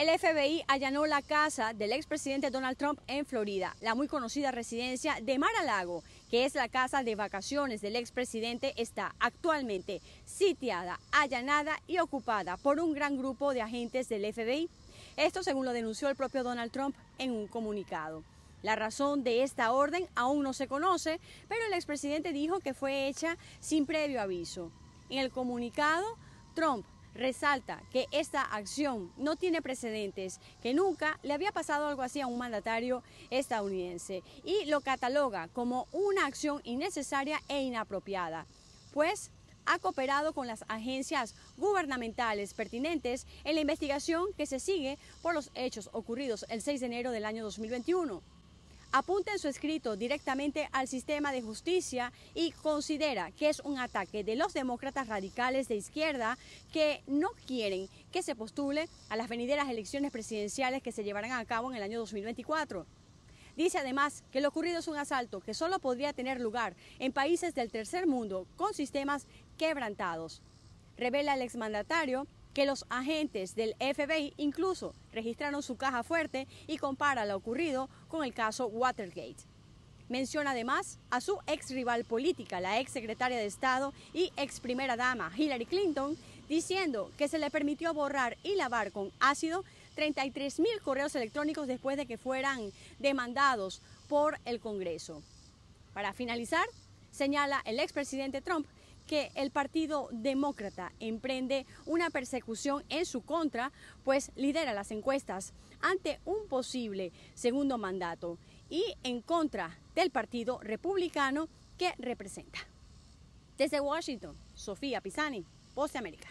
El FBI allanó la casa del expresidente Donald Trump en Florida, la muy conocida residencia de Mar-a-Lago, que es la casa de vacaciones del expresidente, está actualmente sitiada, allanada y ocupada por un gran grupo de agentes del FBI. Esto según lo denunció el propio Donald Trump en un comunicado. La razón de esta orden aún no se conoce, pero el expresidente dijo que fue hecha sin previo aviso. En el comunicado, Trump resalta que esta acción no tiene precedentes, que nunca le había pasado algo así a un mandatario estadounidense y lo cataloga como una acción innecesaria e inapropiada, pues ha cooperado con las agencias gubernamentales pertinentes en la investigación que se sigue por los hechos ocurridos el 6 de enero del año 2021 apunta en su escrito directamente al sistema de justicia y considera que es un ataque de los demócratas radicales de izquierda que no quieren que se postule a las venideras elecciones presidenciales que se llevarán a cabo en el año 2024. Dice además que lo ocurrido es un asalto que solo podría tener lugar en países del tercer mundo con sistemas quebrantados. Revela el exmandatario que los agentes del FBI incluso registraron su caja fuerte y compara lo ocurrido con el caso Watergate. Menciona además a su ex rival política, la ex secretaria de Estado y ex primera dama Hillary Clinton, diciendo que se le permitió borrar y lavar con ácido 33 mil correos electrónicos después de que fueran demandados por el Congreso. Para finalizar, señala el expresidente Trump que el Partido Demócrata emprende una persecución en su contra, pues lidera las encuestas ante un posible segundo mandato y en contra del Partido Republicano que representa. Desde Washington, Sofía Pisani, Post América.